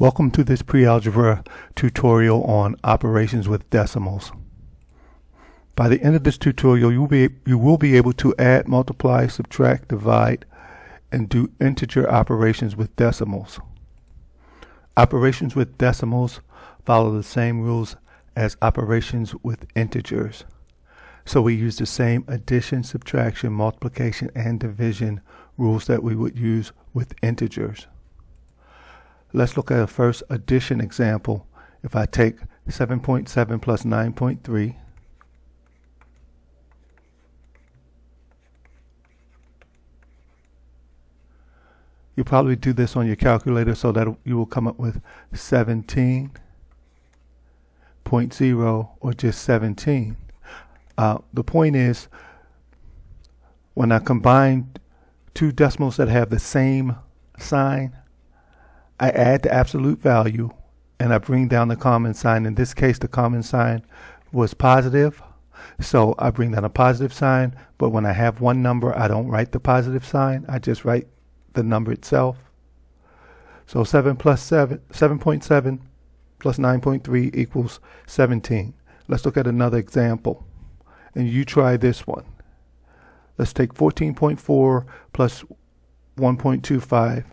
Welcome to this pre-algebra tutorial on operations with decimals. By the end of this tutorial, you will, be, you will be able to add, multiply, subtract, divide, and do integer operations with decimals. Operations with decimals follow the same rules as operations with integers. So we use the same addition, subtraction, multiplication, and division rules that we would use with integers. Let's look at a first addition example. If I take 7.7 .7 plus 9.3, you probably do this on your calculator so that you will come up with 17.0 or just 17. Uh, the point is, when I combine two decimals that have the same sign, I add the absolute value and I bring down the common sign. In this case, the common sign was positive. So I bring down a positive sign, but when I have one number, I don't write the positive sign. I just write the number itself. So 7 plus 7, 7.7 plus 9.3 equals 17. Let's look at another example. And you try this one. Let's take 14.4 plus 1.25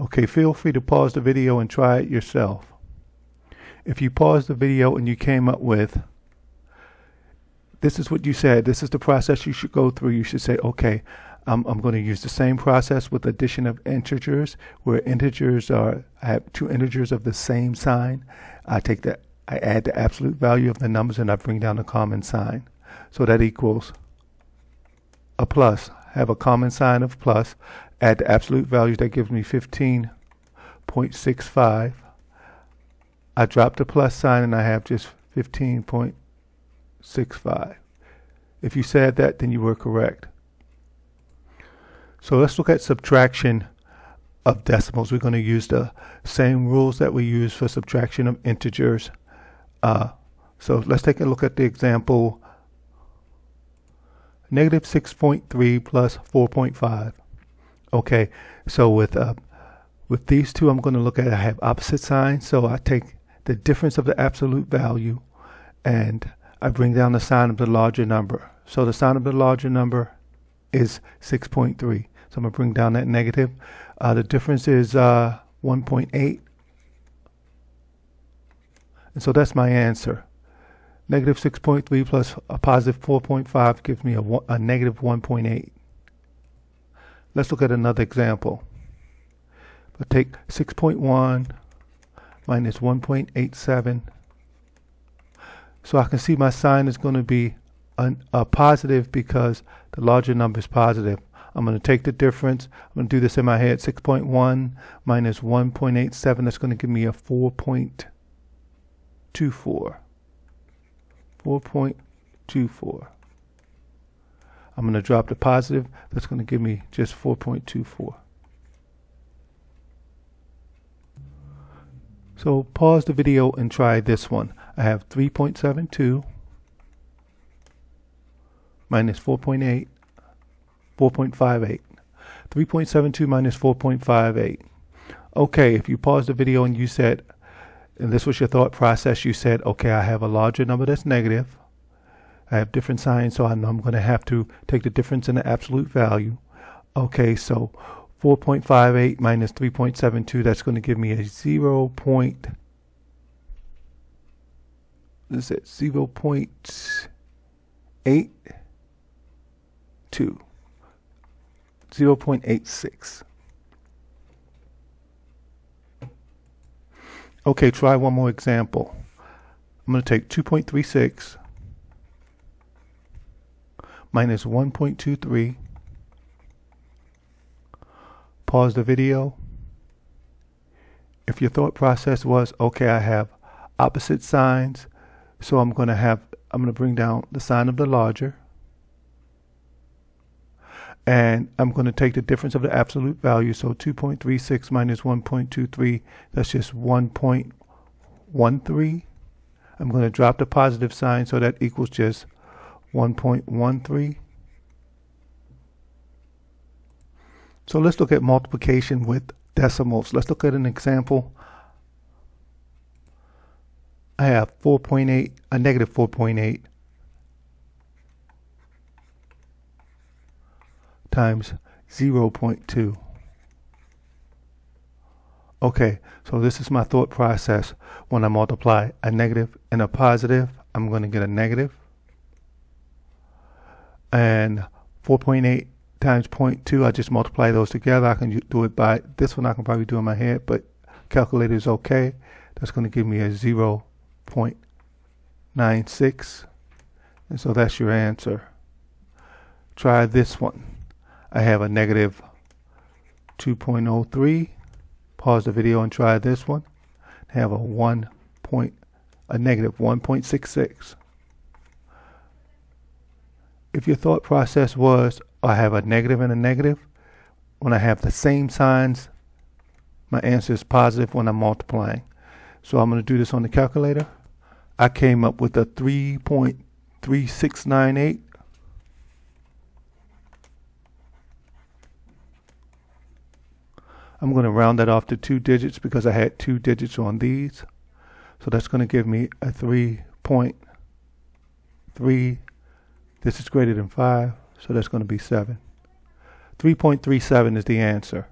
Okay, feel free to pause the video and try it yourself. If you pause the video and you came up with, this is what you said, this is the process you should go through, you should say, okay, I'm, I'm going to use the same process with addition of integers, where integers are, I have two integers of the same sign. I take that, I add the absolute value of the numbers and I bring down the common sign. So that equals a plus. Have a common sign of plus add the absolute values, that gives me 15.65. I drop the plus sign and I have just 15.65. If you said that, then you were correct. So let's look at subtraction of decimals. We're going to use the same rules that we use for subtraction of integers. Uh, so let's take a look at the example negative 6.3 plus 4.5. Okay, so with uh, with these two, I'm going to look at I have opposite signs. So I take the difference of the absolute value and I bring down the sign of the larger number. So the sign of the larger number is 6.3. So I'm going to bring down that negative. Uh, the difference is uh, 1.8. And so that's my answer. Negative 6.3 plus a positive 4.5 gives me a, a negative 1.8. Let's look at another example. But take 6.1 minus 1.87. So I can see my sign is going to be an, a positive because the larger number is positive. I'm going to take the difference. I'm going to do this in my head. 6.1 minus 1.87. That's going to give me a 4.24. 4.24. I'm going to drop the positive. That's going to give me just 4.24. So pause the video and try this one. I have 3.72 minus 4.8, 4.58. 3.72 minus 4.58. Okay, if you pause the video and you said, and this was your thought process, you said, okay, I have a larger number that's negative. I have different signs, so I know I'm going to have to take the difference in the absolute value. Okay, so 4.58 minus 3.72, that's going to give me a 0. Point, is it 0 0.82, 0 0.86. Okay, try one more example. I'm going to take 2.36 minus 1.23. Pause the video. If your thought process was, okay, I have opposite signs, so I'm going to have, I'm going to bring down the sign of the larger. And I'm going to take the difference of the absolute value. So 2.36 minus 1.23, that's just 1.13. I'm going to drop the positive sign so that equals just 1.13. So let's look at multiplication with decimals. Let's look at an example. I have 4.8, a negative 4.8 times 0.2. Okay, so this is my thought process. When I multiply a negative and a positive, I'm going to get a negative. And 4.8 times 0.2, I just multiply those together. I can do it by, this one I can probably do in my head, but calculator is okay. That's going to give me a 0.96. And so that's your answer. Try this one. I have a negative 2.03 pause the video and try this one. Have a one point, a negative 1.66. If your thought process was, I have a negative and a negative, when I have the same signs, my answer is positive when I'm multiplying. So I'm going to do this on the calculator. I came up with a 3.3698 I'm going to round that off to two digits because I had two digits on these. So that's going to give me a 3.3. This is greater than 5, so that's going to be 7. 3.37 is the answer.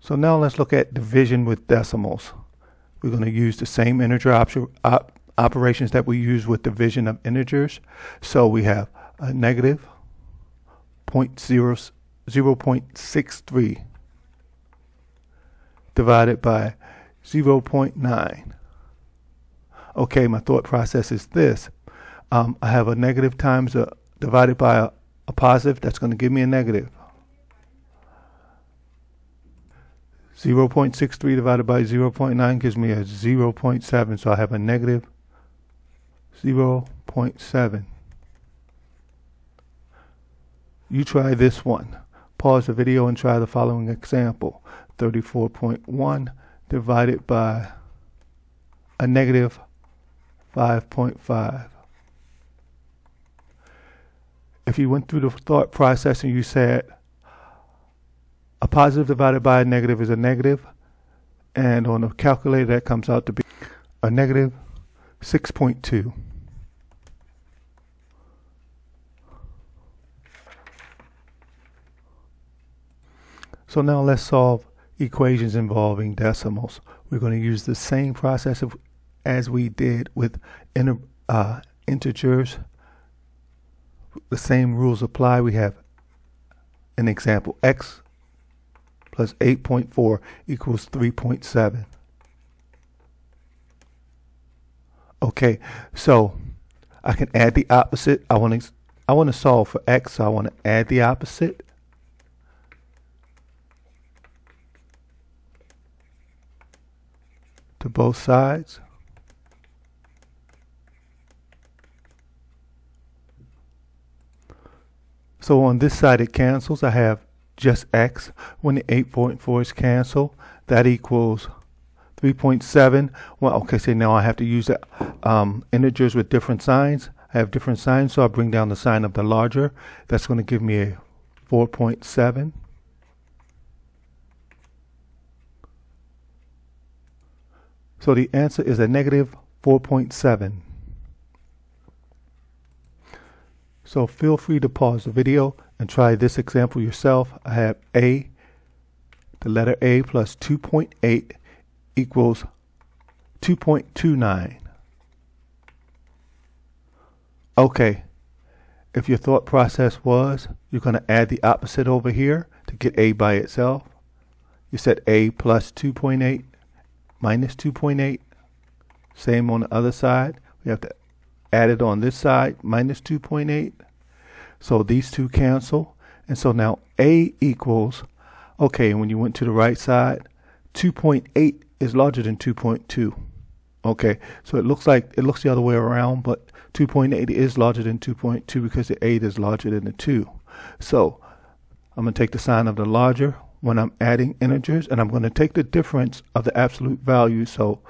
So now let's look at division with decimals. We're going to use the same integer op op operations that we use with division of integers. So we have a negative 0.0 0.63 divided by 0.9. Okay, my thought process is this. Um, I have a negative times a divided by a, a positive. That's going to give me a negative. 0.63 divided by 0.9 gives me a 0.7. So I have a negative 0.7. You try this one. Pause the video and try the following example. 34.1 divided by a negative 5.5. If you went through the thought process and you said a positive divided by a negative is a negative, and on the calculator that comes out to be a negative 6.2. So now let's solve equations involving decimals. We're going to use the same process of, as we did with inter, uh, integers. The same rules apply. We have an example x plus 8.4 equals 3.7. Okay, so I can add the opposite. I want to I want to solve for x, so I want to add the opposite. to both sides. So on this side it cancels. I have just x. When the 8.4 is canceled, that equals 3.7. Well, okay, so now I have to use the, um, integers with different signs. I have different signs, so I bring down the sign of the larger. That's going to give me a 4.7. So the answer is a negative 4.7. So feel free to pause the video and try this example yourself. I have A, the letter A plus 2.8 equals 2.29. Okay, if your thought process was you're going to add the opposite over here to get A by itself, you said A plus 2.8 minus 2.8. Same on the other side. We have to add it on this side, minus 2.8. So these two cancel. And so now A equals, okay, when you went to the right side, 2.8 is larger than 2.2. Okay, so it looks like it looks the other way around, but 2.8 is larger than 2.2 because the 8 is larger than the 2. So I'm going to take the sign of the larger when I'm adding integers and I'm going to take the difference of the absolute value. So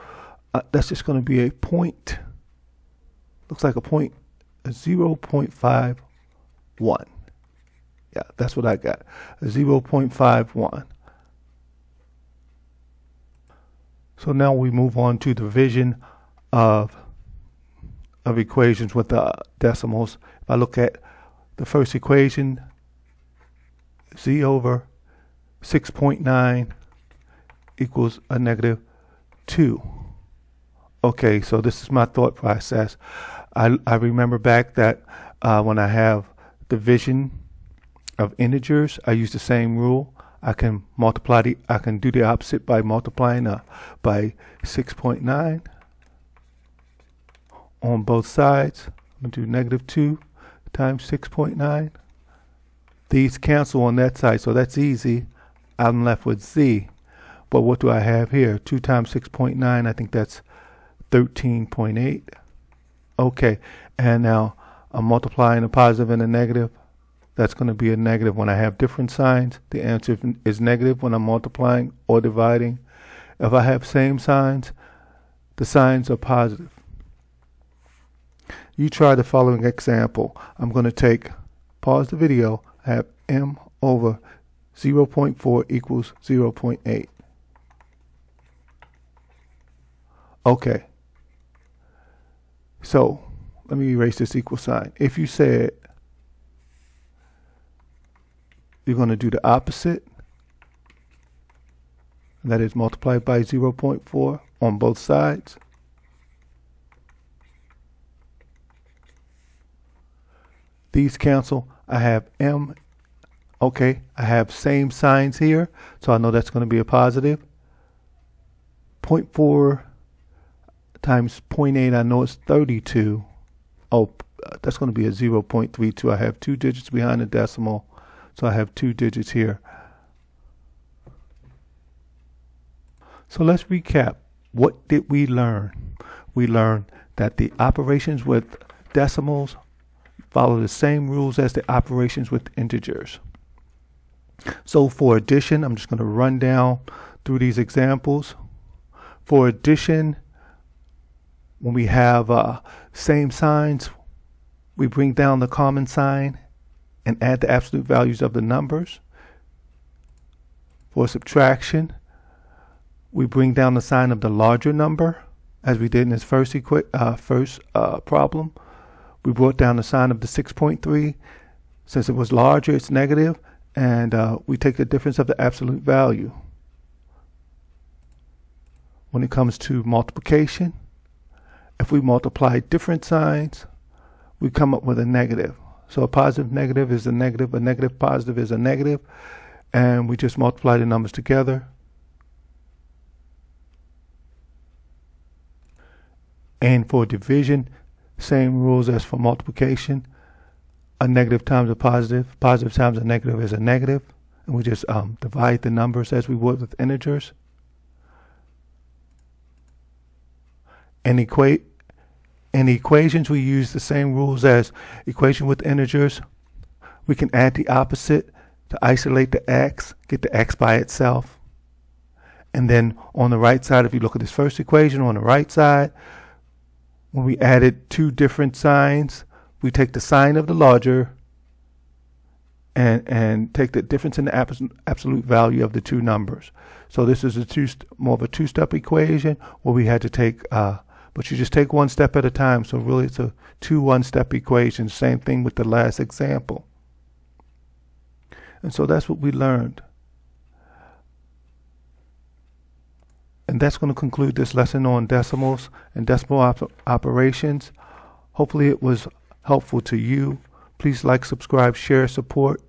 uh, that's just going to be a point, looks like a point, a 0.51. Yeah, that's what I got. A 0.51. So now we move on to division of of equations with the decimals. If I look at the first equation, z over 6.9 equals a negative 2. Okay, so this is my thought process. I, I remember back that uh, when I have division of integers, I use the same rule. I can multiply the, I can do the opposite by multiplying uh, by 6.9 on both sides. I'm going to do negative 2 times 6.9. These cancel on that side, so that's easy. I'm left with z. But what do I have here? 2 times 6.9, I think that's 13.8. Okay, and now I'm multiplying a positive and a negative. That's going to be a negative when I have different signs. The answer is negative when I'm multiplying or dividing. If I have same signs, the signs are positive. You try the following example. I'm going to take, pause the video, I have m over 0.4 equals 0.8. Okay. So let me erase this equal sign. If you said you're going to do the opposite, that is multiplied by 0.4 on both sides, these cancel. I have m. Okay, I have same signs here, so I know that's going to be a positive. 0.4 times 0.8, I know it's 32. Oh, that's going to be a 0.32. I have two digits behind the decimal, so I have two digits here. So let's recap. What did we learn? We learned that the operations with decimals follow the same rules as the operations with integers. So for addition, I'm just going to run down through these examples. For addition, when we have uh, same signs, we bring down the common sign and add the absolute values of the numbers. For subtraction, we bring down the sign of the larger number, as we did in this first, uh, first uh, problem. We brought down the sign of the 6.3. Since it was larger, it's negative, and uh, we take the difference of the absolute value. When it comes to multiplication, if we multiply different signs, we come up with a negative. So a positive negative is a negative, a negative positive is a negative, and we just multiply the numbers together. And for division, same rules as for multiplication. A negative times a positive, positive times a negative is a negative, and we just um, divide the numbers as we would with integers. And equate in equations, we use the same rules as equation with integers. We can add the opposite to isolate the x, get the x by itself. And then on the right side, if you look at this first equation on the right side, when we added two different signs, we take the sign of the larger and, and take the difference in the absolute value of the two numbers. So this is a two more of a two-step equation where we had to take uh, but you just take one step at a time. So really it's a two one-step equation. Same thing with the last example. And so that's what we learned. And that's going to conclude this lesson on decimals and decimal op operations. Hopefully it was helpful to you. Please like, subscribe, share, support.